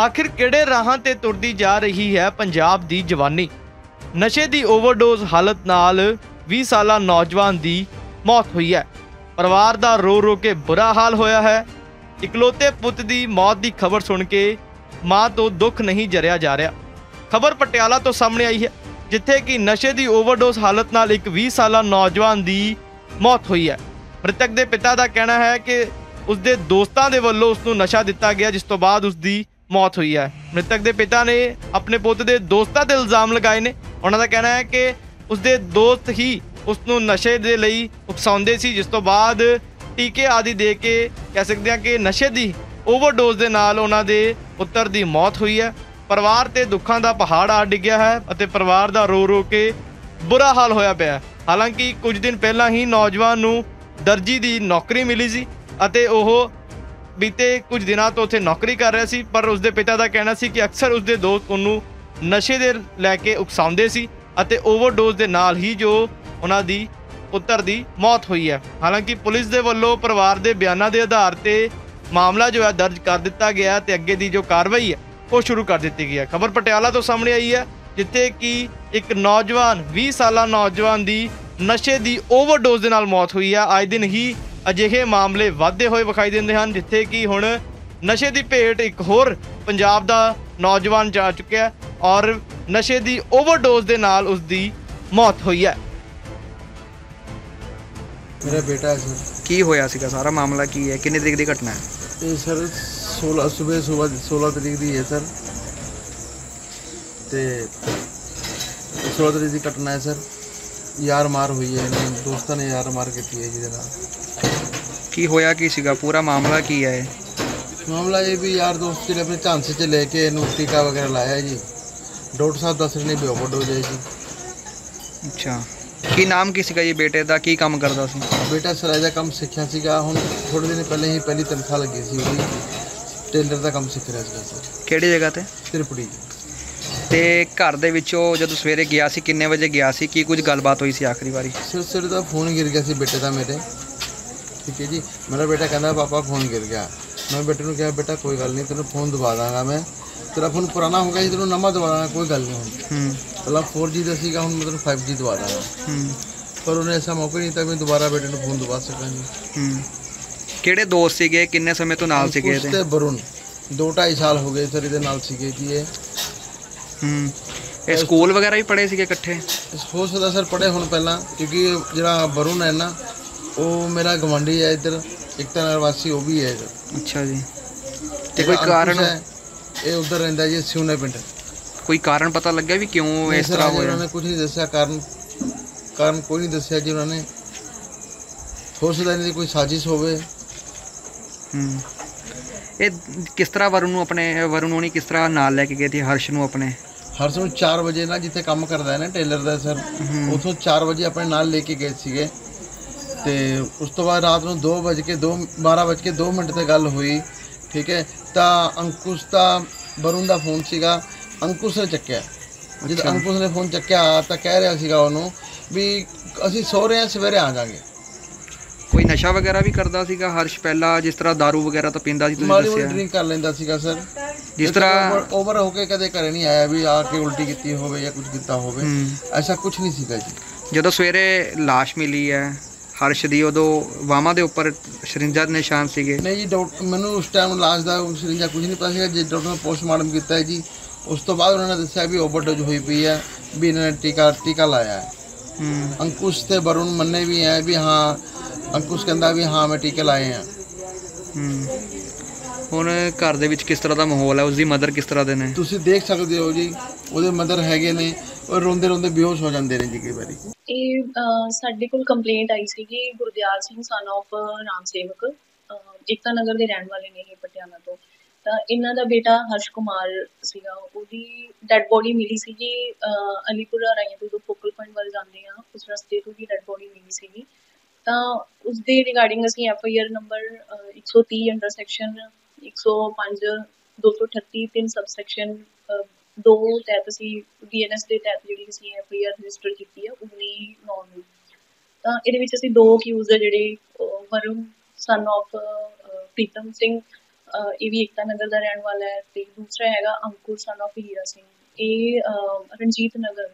ਆਖਿਰ ਕਿਹੜੇ ਰਾਹਾਂ ਤੇ ਤੁਰਦੀ ਜਾ ਰਹੀ ਹੈ ਪੰਜਾਬ ਦੀ ਜਵਾਨੀ? ਨਸ਼ੇ ਦੀ ਓਵਰਡੋਜ਼ ਹਾਲਤ ਨਾਲ 20 ਸਾਲਾ ਨੌਜਵਾਨ ਦੀ ਮੌਤ ਹੋਈ ਹੈ। ਪਰਿਵਾਰ ਦਾ ਰੋ ਰੋ ਕੇ ਬੁਰਾ ਹਾਲ ਹੋਇਆ ਹੈ। ਇਕਲੌਤੇ ਪੁੱਤ ਦੀ ਮੌਤ ਦੀ ਖਬਰ ਸੁਣ ਕੇ ਮਾਂ ਤੋਂ ਦੁੱਖ ਨਹੀਂ ਜਰਿਆ ਜਾ ਰਿਹਾ। ਖਬਰ ਪਟਿਆਲਾ ਤੋਂ ਸਾਹਮਣੇ ਆਈ ਹੈ, ਜਿੱਥੇ ਕਿ ਨਸ਼ੇ ਦੀ ਓਵਰਡੋਜ਼ ਹਾਲਤ ਨਾਲ ਇੱਕ 20 ਸਾਲਾ ਨੌਜਵਾਨ ਦੀ ਮੌਤ ਹੋਈ ਹੈ। ਮ੍ਰਿਤਕ ਦੇ ਪਿਤਾ ਦਾ ਕਹਿਣਾ ਹੈ ਕਿ ਉਸ ਦੇ ਦੋਸਤਾਂ ਦੇ ਵੱਲੋਂ ਉਸ ਨੂੰ ਨਸ਼ਾ ਦਿੱਤਾ ਗਿਆ, ਜਿਸ ਤੋਂ ਬਾਅਦ ਉਸ ਦੀ ਮੌਤ ਹੋਈ ਹੈ। ਮ੍ਰਿਤਕ ਦੇ ਪਿਤਾ ਨੇ ਆਪਣੇ ਪੁੱਤ ਦੇ ਦੋਸਤਾਂ ਤੇ ਇਲਜ਼ਾਮ ਲਗਾਏ ਨੇ। ਉਹਨਾਂ ਦਾ ਕਹਿਣਾ ਹੈ ਕਿ ਉਸਦੇ ਦੋਸਤ ਹੀ ਉਸ ਨੂੰ ਨਸ਼ੇ ਦੇ ਲਈ ਉਕਸਾਉਂਦੇ ਸੀ, ਜਿਸ ਤੋਂ ਬਾਅਦ ਟੀਕੇ ਆਦਿ ਦੇ ਕੇ ਕਹਿ ਸਕਦੇ ਹਾਂ ਕਿ ਨਸ਼ੇ ਦੀ ਓਵਰਡੋਜ਼ ਦੇ ਨਾਲ ਉਹਨਾਂ ਦੇ ਪੁੱਤਰ ਦੀ ਮੌਤ ਹੋਈ ਹੈ। ਪਰਿਵਾਰ ਤੇ ਦੁੱਖਾਂ ਦਾ ਪਹਾੜ ਆ ਡਿੱਗਿਆ ਹੈ ਅਤੇ ਪਰਿਵਾਰ ਦਾ ਰੋ ਰੋ ਕੇ ਬੁਰਾ ਹਾਲ ਹੋਇਆ ਪਿਆ ਹਾਲਾਂਕਿ ਕੁਝ ਦਿਨ ਪਹਿਲਾਂ ਹੀ ਨੌਜਵਾਨ ਨੂੰ ਦਰਜੀ ਦੀ ਨੌਕਰੀ ਮਿਲੀ ਸੀ ਅਤੇ ਉਹ ਬੀਤੇ ਕੁਝ ਦਿਨਾਂ ਤੋਂ ਉੱਥੇ ਨੌਕਰੀ ਕਰ ਰਿਹਾ ਸੀ, ਪਰ ਉਸਦੇ ਪਿਤਾ ਦਾ ਕਹਿਣਾ ਸੀ ਕਿ ਅਕਸਰ ਉਸਦੇ ਦੋਸਤ ਉਹਨੂੰ ਨਸ਼ੇ ਦੇ ਲੈ ਕੇ ਉਕਸਾਉਂਦੇ ਸੀ ਅਤੇ ਓਵਰਡੋਜ਼ ਦੇ ਨਾਲ ਹੀ ਜੋ ਉਹਨਾਂ ਦੀ ਪੁੱਤਰ ਦੀ ਮੌਤ ਹੋਈ ਹੈ। ਹਾਲਾਂਕਿ ਪੁਲਿਸ ਦੇ ਵੱਲੋਂ ਪਰਿਵਾਰ ਦੇ ਬਿਆਨਾਂ ਦੇ ਆਧਾਰ ਤੇ ਮਾਮਲਾ ਜੋ ਹੈ ਦਰਜ ਕਰ ਦਿੱਤਾ ਗਿਆ ਤੇ ਅੱਗੇ ਦੀ ਜੋ ਕਾਰਵਾਈ ਹੈ, ਉਹ ਸ਼ੁਰੂ ਕਰ ਦਿੱਤੀ ਗਈ ਹੈ। ਖਬਰ ਪਟਿਆਲਾ ਤੋਂ ਸਾਹਮਣੇ ਆਈ ਹੈ, ਜਿੱਥੇ ਕਿ ਇੱਕ ਨੌਜਵਾਨ 20 ਸਾਲਾ ਨੌਜਵਾਨ ਦੀ ਨਸ਼ੇ ਦੀ ਓਵਰਡੋਜ਼ ਦੇ ਨਾਲ ਮੌਤ ਹੋਈ ਹੈ। ਅੱਜ ਦਿਨ ਹੀ ਅਜਿਹੇ ਮਾਮਲੇ ਵਾਧੇ ਹੋਏ ਵਿਖਾਈ ਦਿੰਦੇ ਹਨ ਜਿੱਥੇ ਕਿ ਹੁਣ ਨਸ਼ੇ ਦੀ ਭੇਟ ਇੱਕ ਹੋਰ ਪੰਜਾਬ ਦਾ ਨੌਜਵਾਨ ਜਾ ਚੁੱਕਿਆ ਹੈ ਔਰ ਨਸ਼ੇ ਦੀ ਓਵਰਡੋਜ਼ ਦੇ ਨਾਲ ਉਸ ਦੀ ਮੌਤ ਹੋਈ ਹੈ। ਮੇਰਾ ਬੇਟਾ ਹੈ ਸਰ। ਕੀ ਹੋਇਆ ਸੀਗਾ? ਸਾਰਾ ਮਾਮਲਾ ਕੀ ਹੈ? ਕਿੰਨੇ ਤਰੀਕ ਦੀ ਘਟਨਾ ਹੈ? ਇਹ ਸਰ 16 ਸਵੇਰ ਸਵੇਰ 16 ਤਰੀਕ ਦੀ ਹੈ ਸਰ। ਤੇ 16 ਤਰੀਕ ਦੀ ਘਟਨਾ ਹੈ ਸਰ। ਯਾਰ ਮਾਰ ਹੋਈ ਹੈ ਇਹਨਾਂ ਦੋਸਤਾਂ ਨੇ ਯਾਰ ਮਾਰ ਕੀਤੀ ਹੈ ਜਿਹਦੇ ਨਾਲ। ਕੀ ਹੋਇਆ ਕੀ ਸੀਗਾ? ਪੂਰਾ ਮਾਮਲਾ ਕੀ ਹੈ ਇਹ? ਮਾਮਲਾ ਇਹ ਵੀ ਯਾਰ ਦੋਸਤ ਜਿਹੜੇ ਆਪਣੇ ਝਾਂਸੇ 'ਚ ਲੈ ਕੇ ਇਹਨੂੰ ਟੀਕਾ ਵਗੈਰਾ ਲਾਇਆ ਜੀ। ਡਾਕਟਰ ਸਾਹਿਬ ਦੱਸ ਰਹੇ ਨੇ ਵੀ ਓਵਰਡੋਜ਼ ਹੈ ਜੀ ਅੱਛਾ। ਕੀ ਨਾਮ ਕੀ ਸੀਗਾ ਜੀ ਬੇਟੇ ਦਾ? ਕੀ ਕੰਮ ਕਰਦਾ ਸੀ? ਬੇਟਾ ਸਿਲਾਈ ਦਾ ਕੰਮ ਸਿੱਖਿਆ ਸੀਗਾ। ਹੁਣ ਥੋੜੇ ਦਿਨ ਪਹਿਲੇ ਹੀ ਪਹਿਲੀ ਤਨਖਾਹ ਲੱਗੀ ਸੀ ਉਹਦੀ। ਟੇਲਰ ਦਾ ਕੰਮ ਸਿੱਖ ਰਿਹਾ ਸੀਗਾ ਸਰ। ਕਿਹੜੀ ਜਗ੍ਹਾ ਤੇ? ਤ੍ਰਿਪੜੀ। ਤੇ ਘਰ ਦੇ ਵਿੱਚੋਂ ਜਦੋਂ ਸਵੇਰੇ ਗਿਆ ਸੀ ਕਿੰਨੇ ਵਜੇ ਗਿਆ ਸੀ? ਕੀ ਕੁਝ ਗੱਲਬਾਤ ਹੋਈ ਸੀ ਆਖਰੀ ਵਾਰੀ? ਸਿਰ ਸਿਰ ਦਾ ਫੋਨ ਗਿਰ ਗਿਆ ਸੀ ਬੇਟੇ ਦਾ ਮੇਰੇ। ਠੀਕ ਹੈ ਜੀ। ਮੇਰਾ ਬੇਟਾ ਕਹਿੰਦਾ ਪਾਪਾ ਫੋਨ ਗਿਰ ਗਿਆ। ਮੈਂ ਬੇਟੇ ਨੂੰ ਕਿਹਾ ਬੇਟਾ ਕੋਈ ਗੱਲ ਨਹੀਂ ਤੈਨੂੰ ਫੋਨ ਦਵਾ ਦਾਂਗਾ ਮੈਂ। ਤੇਰਾ ਫੋਨ ਪੁਰਾਣਾ ਹੋ ਗਿਆ ਜੀ ਤੈਨੂੰ ਨਵਾਂ ਦਵਾ ਦਾਂਗਾ ਕੋਈ ਗੱਲ ਨਹੀਂ ਹੁਣ। ਹੂੰ। ਪਹਿਲਾਂ 4G ਦਾ ਸੀਗਾ ਹੁਣ ਮੈਂ ਤੈਨੂੰ 5G ਦਵਾ ਦਾਂਗਾ। ਹੂੰ। ਪਰ ਉਹਨੇ ਐਸਾ ਮੌਕਾ ਨਹੀਂ ਤਾਂ ਮੈਂ ਦੁਬਾਰਾ ਬੇਟੇ ਨੂੰ ਫੋਨ ਦਵਾ ਸਕਾਂ ਜੀ। ਹੂੰ। ਕਿਹੜੇ ਦੋਸਤ ਸੀਗੇ? ਕਿੰਨੇ ਸਮੇਂ ਤੋਂ ਨਾਲ ਸੀਗੇ ਇਹਦੇ? ਤੇ ਬਰੁਣ 2.5 ਸਾਲ ਹੋ ਗਏ ਸਰ ਇਹਦੇ ਨਾਲ ਸੀਗੇ ਜੀ ਇਹ। ਹੂੰ। ਇਹ ਸਕੂਲ ਵਗੈਰਾ ਵੀ ਪੜ੍ਹੇ ਸੀਗੇ ਇਕੱਠੇ? ਹੋ ਸਕਦਾ ਸਰ ਪੜ੍ਹੇ ਹੁਣ ਪਹਿਲਾਂ ਕਿਉਂਕਿ ਜਿਹੜਾ ਬਰੁਣ ਹੈ ਨਾ ਉਹ ਮੇਰਾ ਗਵਾਂਢੀ ਹੈ ਇੱਧਰ ਇੱਕ ਤਾਂ ਨਿਵਾਸੀ ਉਹ ਵੀ ਹੈ। ਇੱਧਰ ਅੱਛਾ ਜੀ। ਤੇ ਕੋਈ ਜਿਹੜਾ ਕਾਰਨ ਅੰਕੁਸ਼ ਹੈ, ਇਹ ਉਧਰ ਰਹਿੰਦਾ ਜੀ ਸਿਉਨੇ ਪਿੰਡ। ਕੋਈ ਕਾਰਨ ਪਤਾ ਲੱਗਿਆ ਵੀ ਕਿਉਂ ਨਹੀਂ ਇਸ ਤਰ੍ਹਾਂ ਉਹਨਾਂ ਹੋਇਆ? ਨੇ ਕੁਝ ਨਹੀਂ ਦੱਸਿਆ ਕਾਰਨ ਕਾਰਨ ਕੋਈ ਨਹੀਂ ਦੱਸਿਆ ਜੀ ਉਹਨਾਂ ਨੇ। ਹੋ ਸਕਦਾ ਇਹਨਾਂ ਦੀ ਕੋਈ ਸਾਜ਼ਿਸ਼ ਹੋਵੇ। ਹੂੰ। ਇਹ ਕਿਸ ਤਰ੍ਹਾਂ ਵਰੁਣ ਨੂੰ ਆਪਣੇ ਵਰੁਣ ਹੋਣੀ ਕਿਸ ਤਰ੍ਹਾਂ ਨਾਲ ਲੈ ਕੇ ਗਏ ਸੀ ਹਰਸ਼ ਨੂੰ ਆਪਣੇ? ਹਰ ਨੂੰ 4 ਵਜੇ ਨਾ ਜਿੱਥੇ ਕੰਮ ਕਰਦਾ ਹੈ ਨਾ ਟੇਲਰ ਦਾ ਸਰ। ਉਥੋਂ 4 ਵਜੇ ਆਪਣੇ ਨਾਲ ਲੈ ਕੇ ਗਏ ਸੀਗੇ। ਤੇ ਉਸ ਤੋਂ ਬਾਅਦ ਰਾਤ ਨੂੰ 2 ਵਜੇ ਕੇ 2 12 ਵਜੇ ਕੇ 2 ਮਿੰਟ ਤੇ ਗੱਲ ਹੋਈ ਠੀਕ ਹੈ ਤਾਂ ਅੰਕੁਸ਼ ਦਾ ਵਰੁਣ ਦਾ ਫੋਨ ਸੀਗਾ ਅੰਕੁਸ਼ ਨੇ ਚੱਕਿਆ ਜਦ ਅੱਛਾ। ਅੰਕੁਸ਼ ਨੇ ਫੋਨ ਚੱਕਿਆ ਤਾਂ ਕਹਿ ਰਿਹਾ ਸੀਗਾ ਉਹਨੂੰ ਵੀ ਅਸੀਂ ਸੋ ਰਹੇ ਹਾਂ ਸਵੇਰੇ ਆ ਜਾਾਂਗੇ ਕੋਈ ਨਸ਼ਾ ਵਗੈਰਾ ਵੀ ਕਰਦਾ ਸੀਗਾ ਹਰਸ਼ ਪਹਿਲਾਂ ਜਿਸ ਤਰ੍ਹਾਂ दारू ਵਗੈਰਾ ਤਾਂ ਪੀਂਦਾ ਸੀ ਤੁਸੀਂ ਮਾੜੀ ਮੋਟੀ ਦੱਸਿਆ ਡਰਿੰਕ ਕਰ ਲੈਂਦਾ ਸੀਗਾ ਸਰ ਜਿਸ ਤਰ੍ਹਾਂ ਓਵਰ ਹੋ ਕੇ ਕਦੇ ਘਰੇ ਨਹੀਂ ਆਇਆ ਵੀ ਆ ਕੇ ਉਲਟੀ ਕੀਤੀ ਹੋਵੇ ਜਾਂ ਕੁਝ ਕੀਤਾ ਹੋਵੇ ਹੂੰ, ਐਸਾ ਕੁਝ ਨਹੀਂ ਸੀਗਾ ਜੀ ਜਦੋਂ ਸਵੇਰੇ লাশ ਮਿਲੀ ਹੈ ਹਰਸ਼ ਦੀ ਉਦੋਂ ਵਾਹਾਂ ਦੇ ਉੱਪਰ ਸ਼ਰਿੰਜਾ ਦੇ ਨਿਸ਼ਾਨ ਸੀਗੇ। ਨਹੀਂ ਜੀ ਡਾਕਟਰ ਮੈਨੂੰ ਉਸ ਟਾਈਮ ਲਾਸ਼ ਦਾ ਸਰਿੰਜਾ ਕੁਝ ਨਹੀਂ ਪਤਾ ਸੀਗਾ। ਜੇ ਡਾਕਟਰ ਨੇ ਪੋਸਟਮਾਰਟਮ ਕੀਤਾ ਹੈ ਜੀ ਉਸ ਤੋਂ ਬਾਅਦ ਉਹਨਾਂ ਨੇ ਦੱਸਿਆ ਵੀ ਓਵਰਡੋਜ਼ ਹੋਈ ਪਈ ਹੈ ਵੀ ਇਹਨਾਂ ਨੇ ਟੀਕਾ ਟੀਕਾ ਲਾਇਆ ਹੈ। ਅੰਕੁਸ਼ ਤੇ ਵਰੁਣ ਮੰਨੇ ਵੀ ਹੈ ਵੀ ਹਾਂ ਅੰਕੁਸ਼ ਕਹਿੰਦਾ ਵੀ ਹਾਂ ਮੈਂ ਟੀਕੇ ਲਾਏ ਆ। ਹੂੰ। ਹੁਣ ਘਰ ਦੇ ਵਿੱਚ ਕਿਸ ਤਰ੍ਹਾਂ ਦਾ ਮਾਹੌਲ ਹੈ? ਉਸ ਦੀ ਮਦਰ ਕਿਸ ਤਰ੍ਹਾਂ ਦੇ ਨੇ? ਤੁਸੀਂ ਦੇਖ ਸਕਦੇ ਹੋ ਜੀ ਉਹਦੇ ਮਦਰ ਹੈਗੇ ਨੇ। ਉਹ ਰੋਂਦੇ ਰੋਂਦੇ ਬੇਹੋਸ਼ ਹੋ ਜਾਂਦੇ ਨੇ ਜੀ ਕਈ ਵਾਰੀ। ਇਹ ਅਹ, ਸਾਡੇ ਕੋਲ ਕੰਪਲੇਂਟ ਆਈ ਸੀਗੀ ਗੁਰਦਿਆਲ ਸਿੰਘ ਸਨ of ਰਾਮ ਸੇਵਕ। ਅਹ, ਏਕਤਾ ਨਗਰ ਦੇ ਰਹਿਣ ਵਾਲੇ ਨੇ ਇਹ ਪਟਿਆਲਾ ਤੋਂ। ਤਾਂ ਇਹਨਾਂ ਦਾ ਬੇਟਾ ਹਰਸ਼ ਕੁਮਾਰ ਸੀਗਾ ਉਹਦੀ ਡੈੱਡ ਬੋਡੀ ਮਿਲੀ ਸੀਗੀ ਅਹ, ਅਲੀਪੁਰਾ ਰਾਈਆਂ ਤੋਂ ਫੋਕਲ ਪੁਆਇੰਟ ਵੱਲ ਜਾਂਦੇ ਆ ਉਸ ਰਸਤੇ ਤੋਂ ਦੀ ਡੈੱਡ ਬੋਡੀ ਮਿਲੀ ਸੀਗੀ। ਤਾਂ ਉਸ ਦੇ ਰਿਗਾਰਡਿੰਗ ਅਸੀਂ F I R number 130 under section 105 238 ਤਿੰਨ ਸਬਸੈਕਸ਼ਨ ਦੋ ਤਹਿਤ ਅਸੀਂ ਬੀਐਨਐਸ ਦੇ ਤਹਿਤ ਜਿਹੜੀ ਅਸੀਂ ਐਫ ਆਈ ਆਰ ਰਜਿਸਟਰ ਕੀਤੀ ਹੈ 19 ਨੌ ਤਾਂ ਇਹਦੇ ਵਿੱਚ ਅਸੀਂ ਦੋ ਅਕਿਊਜ਼ ਆ ਜਿਹੜੇ ਵਰੁਣ ਸਨ of ਪ੍ਰੀਤਮ ਸਿੰਘ ਇਹ ਵੀ ਏਕਤਾ ਨਗਰ ਦਾ ਰਹਿਣ ਵਾਲਾ ਹੈ ਤੇ ਦੂਸਰਾ ਹੈਗਾ ਅੰਕੁਰ son of ਹੀਰਾ ਸਿੰਘ। ਇਹ ਰਣਜੀਤ ਨਗਰ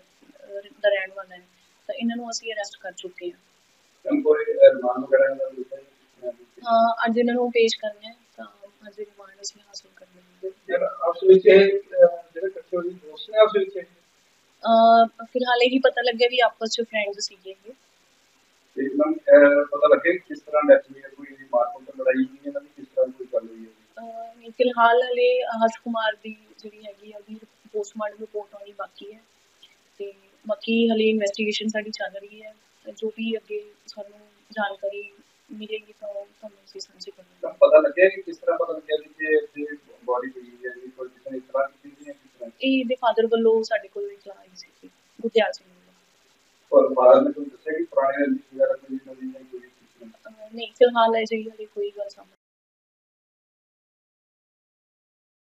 ਦਾ ਰਹਿਣ ਵਾਲਾ ਹੈ। ਤਾਂ ਇਹਨਾਂ ਨੂੰ ਅਸੀਂ ਅਰੈਸਟ ਕਰ ਚੁੱਕੇ ਹਾਂ। ਅੱਜ ਇਹਨਾਂ ਨੂੰ ਪੇਸ਼ ਕਰਨਾ ਹੈ ਤਾਂ ਅੱਜ ਰਿਮਾਂਡ ਅਸੀਂ ਹਾਸਲ ਕਰਨਾ ਹੈ ਵਿੱਚ ਹੋਏ ਦੋਸਤ ਨੇ ਆਪਸ ਵਿੱਚ ਫਿਲਹਾਲ ਇਹ ਹੀ ਪਤਾ ਲੱਗਿਆ ਵੀ ਆਪਸ ਚ ਫਰੈਂਡਸ ਸੀਗੇ ਇਹ। ਤੇ ਮੈਮ ਪਤਾ ਲੱਗੇ ਕਿਸ ਤਰ੍ਹਾਂ ਡੈਥ ਹੋਈ ਹੈ ਕੋਈ ਮਾਰਕੋਟ ਲੜਾਈ ਹੋਈ ਹੈ ਇਹਨਾਂ ਦੀ ਕਿਸ ਤਰ੍ਹਾਂ ਕੋਈ ਗੱਲ ਹੋਈ ਹੈ? ਨਹੀਂ, ਫਿਲਹਾਲ ਹਲੇ ਹਰਸ਼ ਕੁਮਾਰ ਦੀ ਜਿਹੜੀ ਹੈਗੀ ਆ ਉਹਦੀ ਪੋਸਟਮਾਰਟਮ ਰਿਪੋਰਟ ਆਉਣੀ ਬਾਕੀ ਹੈ। ਤੇ ਬਾਕੀ ਹਲੇ ਇਨਵੈਸਟੀਗੇਸ਼ਨ ਸਾਡੀ ਚੱਲ ਰਹੀ ਹੈ। ਤੇ ਜੋ ਵੀ ਅੱਗੇ ਸਾਨੂੰ ਜਾਣਕਾਰੀ ਮਿਲੇਗੀ ਤਾਂ ਤੁਹਾਨੂੰ ਅਸੀਂ ਸਾਂਝੀ ਤਾਂ ਕਰਾਂਗੇ ਪਤਾ ਲੱਗਿਆ ਕਿ ਕਿਸ ਤਰ੍ਹਾਂ ਪਤਾ ਲੱਗਿਆ ਕਿ ਜੇ ਬੋਡੀ ਹੋਈ ਹੈ ਕੋਈ ਨੇ ਕਿਸ ਤਰ੍ਹਾਂ ਇਹ ਦੇ ਫਾਦਰ ਵੱਲੋਂ ਸਾਡੇ ਕੋਲ ਇਤਲਾਹ ਆਈ ਸੀ ਗੁਰਦਿਆਲ ਸਿੰਘ ਪਰ ਤੁਹਾਨੂੰ ਦੱਸਿਆ ਕਿ ਪੁਰਾਣੇ ਰੰਜਿਸ਼ ਵਗੈਰਾ ਕੋਈ ਇਹਨਾਂ ਦੀ ਨਹੀਂ। ਕੋਈ ਫਿਲਹਾਲ ਹਲੇ ਕੋਈ